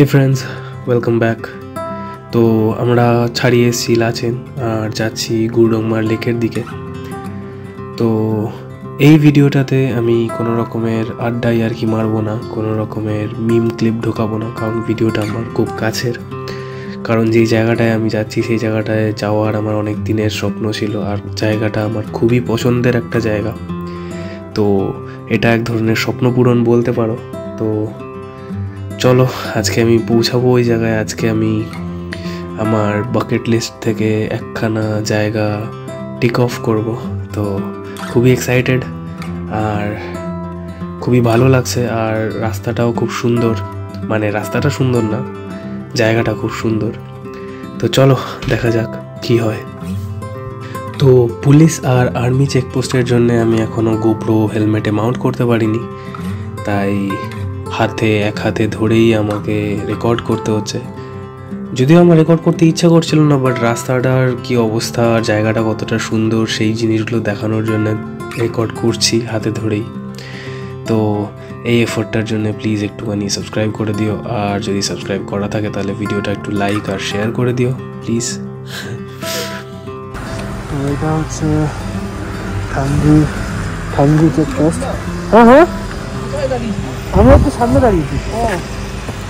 হে friends welcome back তো আমরা ছাড়িয়ে এসেছি লাচেন, আর যাচ্ছি গুরডংমার লেকের দিকে। তো এই ভিডিওটাতে আমি কোনো রকমের আড্ডাই আর কি মারবো না, কোনো রকমের মিম ক্লিপ ঢোকাবো না, কারণ ভিডিওটা আমার খুব কাছের। কারণ যেই জায়গাটায় আমি যাচ্ছি, সেই জায়গাটায় যাওয়ার আমার অনেক দিনের স্বপ্ন ছিল, আর জায়গাটা আমার খুবই পছন্দের একটা জায়গা। তো এটা এক ধরনের স্বপ্ন পূরণ বলতে পারো। তো চলো, আজকে আমি পৌঁছাবো ওই জায়গায়। আজকে আমি আমার বাকেট লিস্ট থেকে একখানা জায়গা টিক অফ করব। তো খুবই এক্সাইটেড আর খুবই ভালো লাগছে আর রাস্তাটাও খুব সুন্দর। মানে রাস্তাটা সুন্দর না, জায়গাটা খুব সুন্দর। তো চলো, দেখা যাক কি হয়। তো পুলিশ আর আর্মি চেকপোস্টের জন্য আমি এখনও গোপ্রো হেলমেটে মাউন্ট করতে পারিনি। তাই হাতে, এক হাতে ধরেই আমাকে রেকর্ড করতে হচ্ছে। যদিও আমার রেকর্ড করতে ইচ্ছা করছিল না বাট রাস্তাটার কি অবস্থা, জায়গাটা কতটা সুন্দর, সেই জিনিসগুলো দেখানোর জন্য রেকর্ড করছি হাতে ধরেই। তো এই এফোর্টটার জন্য প্লিজ একটুখানি সাবস্ক্রাইব করে দিও, আর যদি সাবস্ক্রাইব করা থাকে তাহলে ভিডিওটা একটু লাইক আর শেয়ার করে দিও প্লিজ এটা হচ্ছে হ্যাঁ হ্যাঁ। আমি একটু সামনে দাঁড়িয়েছি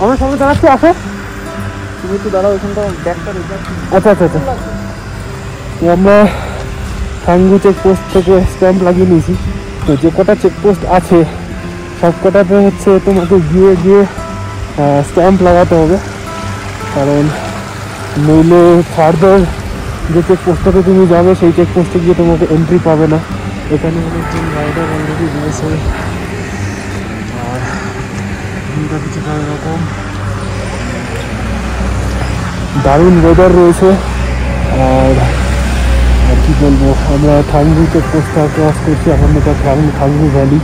আমার সামনে দাঁড়াচ্ছি আসে। তুমি একটু দাঁড়াও ওখানটা ব্যাগটা আচ্ছা আচ্ছা আচ্ছা। আমরা থাঙ্গু চেকপোস্ট থেকে স্ট্যাম্প লাগিয়ে নিয়েছি। তো যে কটা চেকপোস্ট আছে সব কটাতে হচ্ছে তোমাকে গিয়ে গিয়ে স্ট্যাম্প লাগাতে হবে। কারণ নইলে ফার্দার যে চেকপোস্টটাতে তুমি যাবে সেই চেকপোস্টে গিয়ে তোমাকে এন্ট্রি পাবে না। এখানে অনেকজন রাইডার অলরেডি রয়েছে। ভিড়টা কিছুটা এরকম দারুণ ওয়েদার রয়েছে আর আর কি বলব আমরা থাঙ্গু চেকপোস্টটা ক্রস করছি এখন এটা থাঙ্গু থাঙ্গু ভ্যালি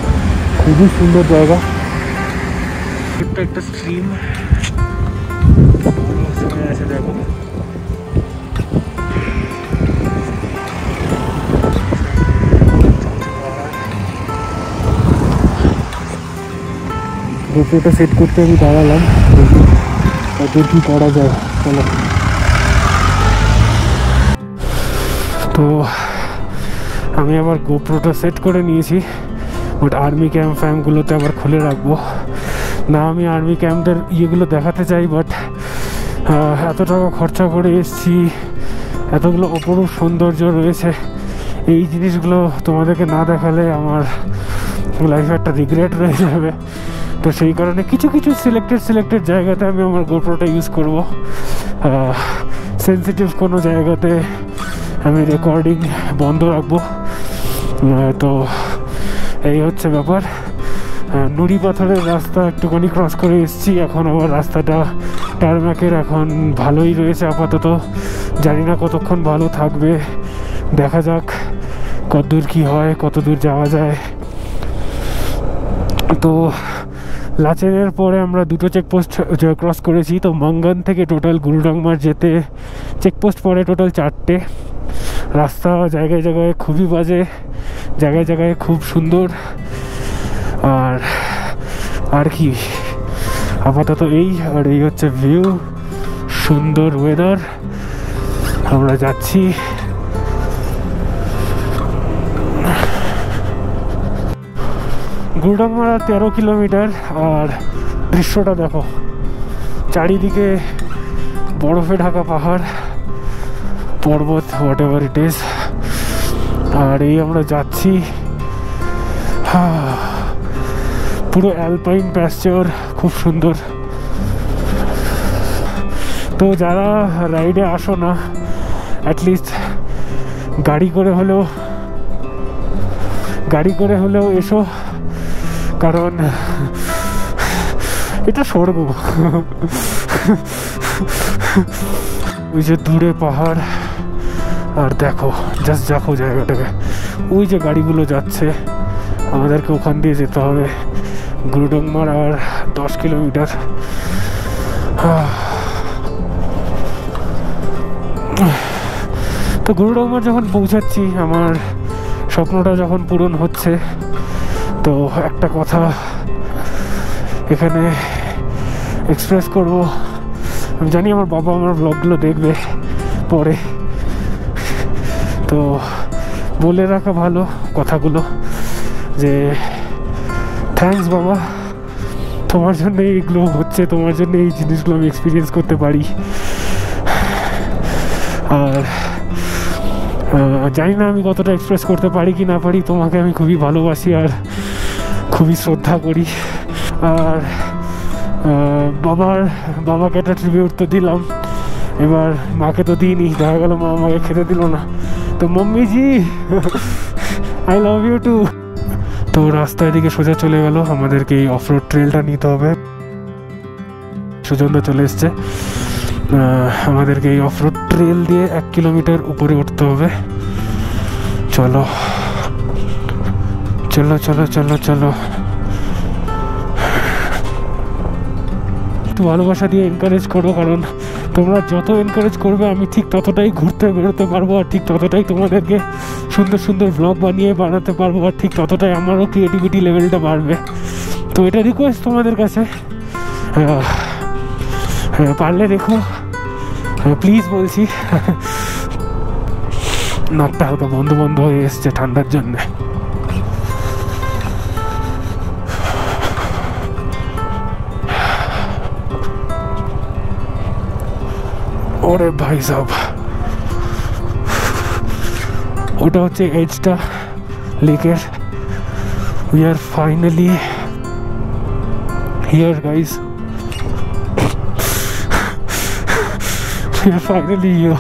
খুবই সুন্দর জায়গা। একটা একটা স্ট্রিম আছে দেখো। গোপ্রোটা সেট করতে আমি দাঁড়ালাম। দেখি কত কি করা যায়। চলো। তো আমি আমার গোপ্রোটা সেট করে নিয়েছি। বাট আর্মি ক্যাম্প ফ্যাম্পগুলোতে আবার খুলে রাখব। না, আমি আর্মি ক্যাম্পদের ইয়েগুলো দেখাতে চাই বাট এত টাকা খরচা করে এসছি। এতগুলো অপরূপ সৌন্দর্য রয়েছে। এই জিনিসগুলো তোমাদেরকে না দেখালে আমার লাইফে একটা রিগ্রেট রয়ে যাবে। তো সেই কারণে কিছু কিছু সিলেক্টেড সিলেক্টেড জায়গাতে আমি আমার গোপ্রোটা ইউজ করব। সেন্সিটিভ কোনো জায়গাতে আমি রেকর্ডিং বন্ধ রাখব। তো এই হচ্ছে ব্যাপার। নুড়ি পাথরের রাস্তা একটুখানি ক্রস করে এসেছি। এখন আবার রাস্তাটা টারম্যাকের এখন ভালোই রয়েছে আপাতত। জানি না কতক্ষণ ভালো থাকবে। দেখা যাক কতদূর কী হয় কত দূর যাওয়া যায়। তো লাচেনের পরে আমরা দুটো চেকপোস্ট ক্রস করেছি। তো মঙ্গান থেকে টোটাল গুরুডাংমার যেতে চেকপোস্ট পরে টোটাল চারটে। রাস্তা জায়গায় জায়গায় খুবই বাজে, জায়গায় জায়গায় খুব সুন্দর। আর আর কি? আপাতত এই, আর এই হচ্ছে ভিউ সুন্দর ওয়েদার আমরা যাচ্ছি। গুরডাংমারা তেরো কিলোমিটার আর দৃশ্যটা দেখো। চারিদিকে বরফে ঢাকা পাহাড়, পর্বত হোয়াট এভার ইট ইস আর এই আমরা যাচ্ছি পুরো অ্যালপাইন প্যাশ্চার খুব সুন্দর। তো যারা রাইডে আসো না অ্যাটলিস্ট গাড়ি করে হলেও, গাড়ি করে হলেও এসো। কারণ এটা স্বর্গ। ওই যে দূরে পাহাড়, আর দেখো জাস্ট দেখো জায়গাটাকে। ওই যে গাড়িগুলো যাচ্ছে, আমাদেরকে ওখান দিয়ে যেতে হবে। গুরুডংমার আর দশ কিলোমিটার। তো গুরুডংমার যখন পৌঁছাচ্ছি, আমার স্বপ্নটা যখন পূরণ হচ্ছে তো একটা কথা এখানে এক্সপ্রেস করব। আমি জানি আমার বাবা আমার ব্লগগুলো দেখবে পরে। তো বলে রাখা ভালো কথাগুলো যে থ্যাঙ্কস বাবা, তোমার জন্য এইগুলো হচ্ছে, তোমার জন্য এই জিনিসগুলো আমি এক্সপিরিয়েন্স করতে পারি। আর জানি না আমি কতটা এক্সপ্রেস করতে পারি কি না পারি, তোমাকে আমি খুবই ভালোবাসি। আর শ্রদ্ধা করি। আর বাবার, বাবাকে একটা ট্রিবিউট তো দিলাম। এবার মাকে তো দিইনি, দেখা গেল মা আমাকে খেতে দিল না। তো mummy ji I love you too তো রাস্তা দিকে সোজা চলে গেল, আমাদেরকে এই অফ রোড ট্রেলটা নিতে হবে। সুজনদা চলে এসছে। আমাদেরকে এই অফ রোড ট্রেল দিয়ে এক কিলোমিটার উপরে উঠতে হবে। চলো। চলো চলো চলো চলো। একটু ভালোবাসা দিয়ে এনকারেজ করো, কারণ তোমরা যত এনকারেজ করবে, আমি ঠিক ততটাই ঘুরতে বেরোতে পারব আর ঠিক ততটাই তোমাদেরকে সুন্দর সুন্দর ব্লগ বানিয়ে বানাতে পারব আর ঠিক ততটাই আমারও ক্রিয়েটিভিটি লেভেলটা বাড়বে। তো এটা রিকোয়েস্ট তোমাদের কাছে। পারলে দেখো। প্লিজ বলছি। নাকটা হালকা বন্ধ বন্ধ হয়ে এসছে ঠান্ডার জন্যে। ওরে ভাই সাহ ওটা হচ্ছে এজটা লেকের we are finally here we are finally.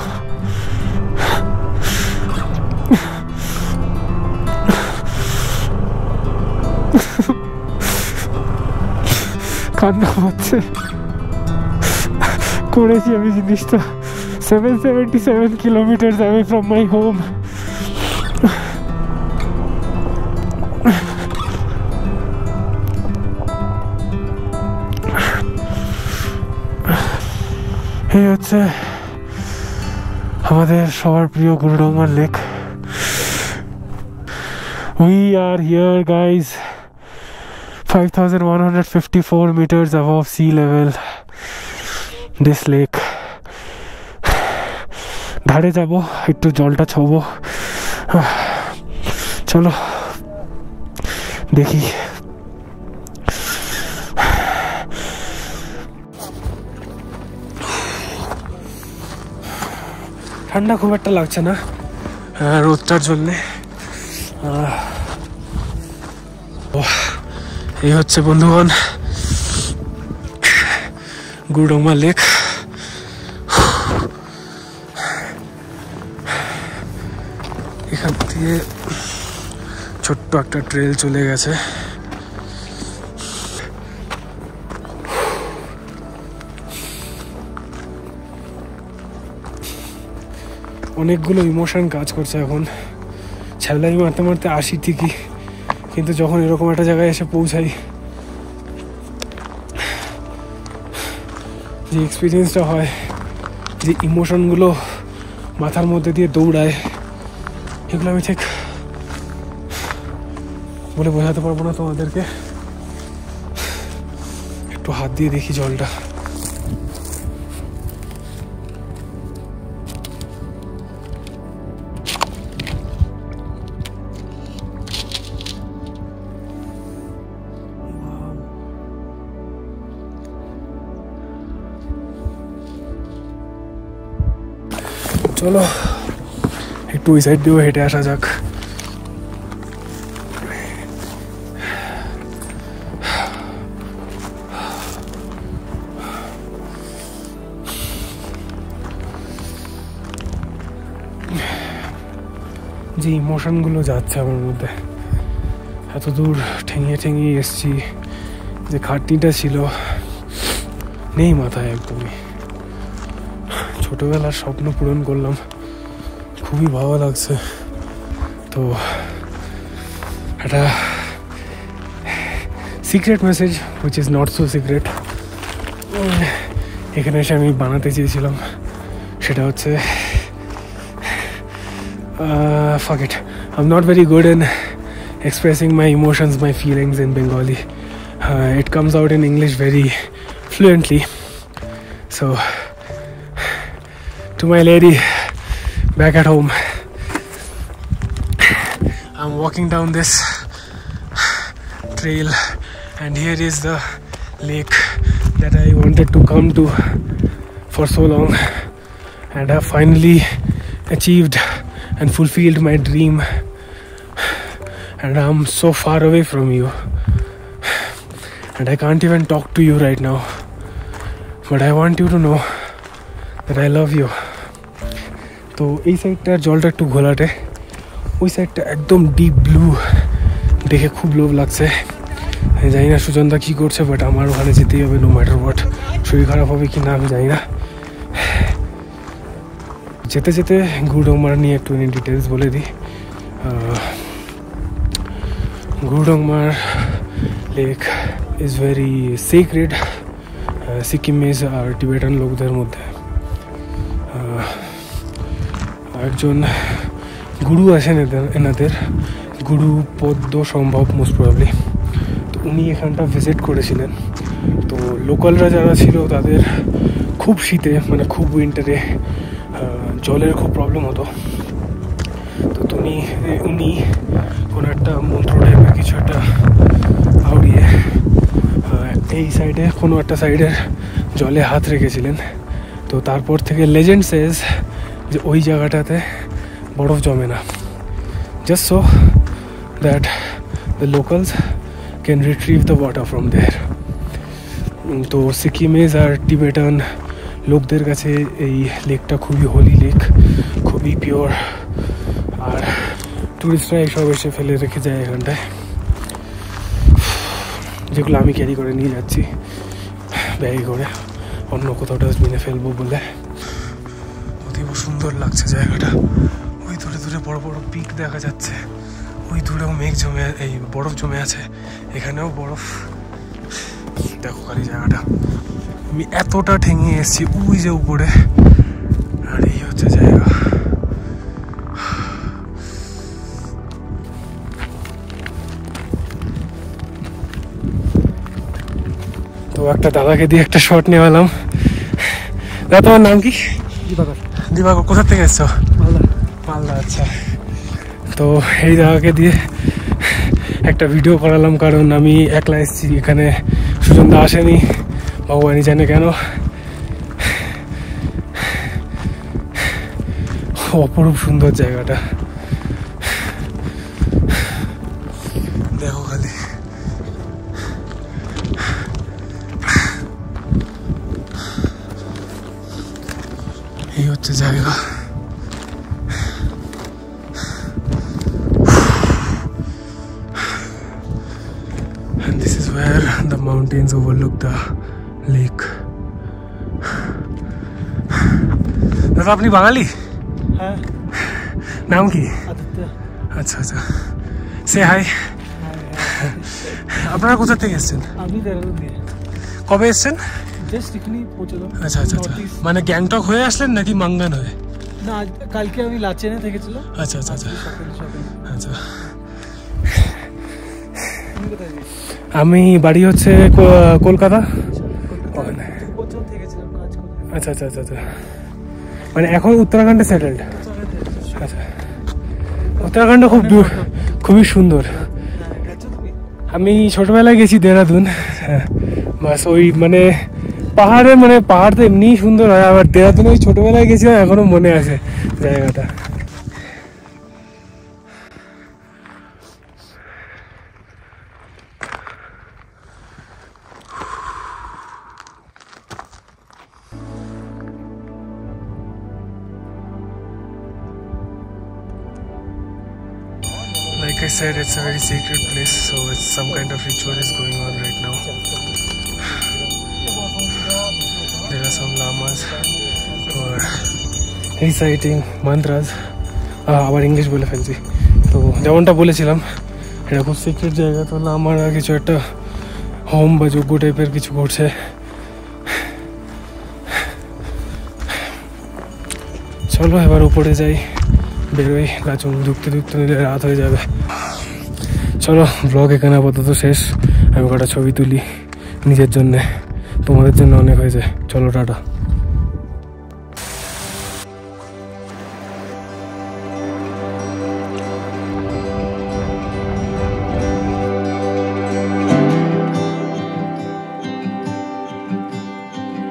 কান্না হচ্ছে। করেছি আমি জিনিসটা seven seventy seven kilometre away from my home এই হচ্ছে আমাদের সবার প্রিয় Gurudongmar lake we are here guys five thousand one hundred fifty this lake ধারে যাব, একটু জলটা ছোবো। চলো, দেখি। ঠান্ডা খুব একটা লাগছে না রোদটার জন্যে। এই হচ্ছে বন্ধুগণ। গুরডোমা লেক এখান থেকে ছোট্ট একটা ট্রেল চলে গেছে। অনেকগুলো ইমোশন কাজ করছে এখন। ছ্যাবলাই মারতে মারতে আসি ঠিকই, কিন্তু যখন এরকম একটা জায়গায় এসে পৌঁছাই যে এক্সপিরিয়েন্সটা হয়, যে ইমোশনগুলো মাথার মধ্যে দিয়ে দৌড়ায়, এগুলো আমি ঠিক বলে বোঝাতে পারব না তোমাদেরকে। একটু হাত দিয়ে দেখি জলটা। চলো, একটু ওই সাইড দিয়েও হেঁটে আসা যাক। যে ইমোশনগুলো যাচ্ছে আমার মধ্যে। এত দূর ঠেঙিয়ে ঠেঙিয়ে এসছি যে খাটনিটা ছিল, নেই মাথায় একদমই। ছোটোবেলার স্বপ্ন পূরণ করলাম। খুবই ভালো লাগছে। তো একটা secret message which is not so secret এখানে এসে আমি বানাতে চেয়েছিলাম। সেটা হচ্ছে fact I'm not very good in expressing my emotions my feelings in Bengali it comes out in English very fluently so to my lady back at home, I'm walking down this trail, and here is the lake that I wanted to come to for so long, and have finally achieved and fulfilled my dream. And I'm so far away from you, and I can't even talk to you right now. But I want you to know that I love you. তো এই সাইডটার জলটা একটু ঘোলাটে ওই সাইডটা একদম deep blue দেখে খুব লোভ লাগছে আমি জানি না সুজনদা কী করছে বাট আমার ওখানে যেতেই হবে নো ম্যাটার হোয়াট শরীর খারাপ হবে কি না আমি জানি না যেতে যেতে গুড়ডংমার নিয়ে একটু ডিটেলস বলে দিই Gurudongmar lake is very secret Sikkimese R Tibetan লোকদের মধ্যে একজন গুরু আছেন এদের, এনাদের। গুরু পদ্ম সম্ভব মোস্ট প্রবলি তো উনি এখানটা ভিজিট করেছিলেন। তো লোকালরা যারা ছিল, তাদের খুব শীতে মানে খুব উইন্টারে জলের খুব প্রবলেম হতো। তো তুমি উনি কোনো একটা মন্ত্র টাইপের কিছু একটা আউড়িয়ে এই সাইডে কোনো একটা সাইডের জলে হাত রেখেছিলেন। তো তারপর থেকে লেজেন্ড সেজ যে ওই জায়গাটাতে বরফ জমে না। Just so that the locals can retrieve the water from there তো সিকিমেজ আর টিবেটান লোকদের কাছে এই লেকটা খুবই হোলি লেক খুবই পিওর আর টুরিস্টরা এইসব এসে ফেলে রেখে যায় এখানটায়। যেগুলো আমি ক্যারি করে নিয়ে যাচ্ছি। ব্যাগে করে অন্য কোথাও ডাস্টবিনে ফেলব বলে। সুন্দর লাগছে জায়গাটা। ওই দূরে দূরে বড় বড় পিক দেখা যাচ্ছে। ওই দূরেও মেঘ জমে, এই বরফ জমে আছে। এখানেও বরফ। দেখো খালি জায়গাটা। আমি এতটা ঠেঙে এসেছি ওই যে উপরে। আর এই হচ্ছে জায়গা। তো একটা দাদাকে দিয়ে একটা শট নেওয়ালাম দাদা, তোমার নাম কি? দিবাকর দিবাকর কোথা থেকে এসছো? মালদা মালদা আচ্ছা। তো এই দাদাকে দিয়ে একটা ভিডিও করালাম কারণ আমি একলা এসেছি এখানে সুজনদা আসেনি ভগবানই জানে কেন। অপরূপ সুন্দর জায়গাটা। দেখো খালি। এই হচ্ছে জায়গা and this is where the mountains overlook the lake. দাদা আপনি বাঙালি হ্যাঁ নাম কি আদিত্য আচ্ছা আচ্ছা সে হাই আপনারা কোথা থেকে এসেছেন আমি দেরাদুন দিয়ে কবে এসেছেন জাস্ট এখানেই পৌঁছলাম আচ্ছা আচ্ছা আচ্ছা মানে গ্যাংটক হয়ে আসলেন নাকি মাঙ্গান হয়ে না কালকে আমি লাচেনে থেকেছিলাম আচ্ছা আচ্ছা আচ্ছা আচ্ছা? আমি বাড়ি হচ্ছে কলকাতা আচ্ছা আচ্ছা আচ্ছা আচ্ছা মানে এখন উত্তরাখণ্ডে সেটেলড আচ্ছা উত্তরাখণ্ড খুব দূর খুবই সুন্দর। হ্যাঁ আমি ছোটবেলায় গেছি দেহরাদুন হ্যাঁ। বাস ওই মানে পাহাড়ে মানে পাহাড় তো এমনিই সুন্দর হয় আবার দেহরাদুনে ওই ছোটবেলায় গেছিলাম এখনো মনে আছে জায়গাটা Like I said, it's a very sacred place, so it's some kind of ritual is going on right now. Are some lamas reciting mantras. আহ, আবার ইংলিশ বলে ফেলছি। তো যেমনটা বলেছিলাম এটা খুব সিক্রেট জায়গা তো লামারা কিছু একটা হোম বা যজ্ঞ টাইপের কিছু করছে চলো এবার উপরে যাই বেরোই গাছন ঢুকতে ঢুকতে নিলে রাত হয়ে যাবে। চলো ব্লগ এখানে আপাতত শেষ আমি কটা ছবি তুলি নিজের জন্যে তোমাদের জন্য অনেক হয়েছে। চলো টাটা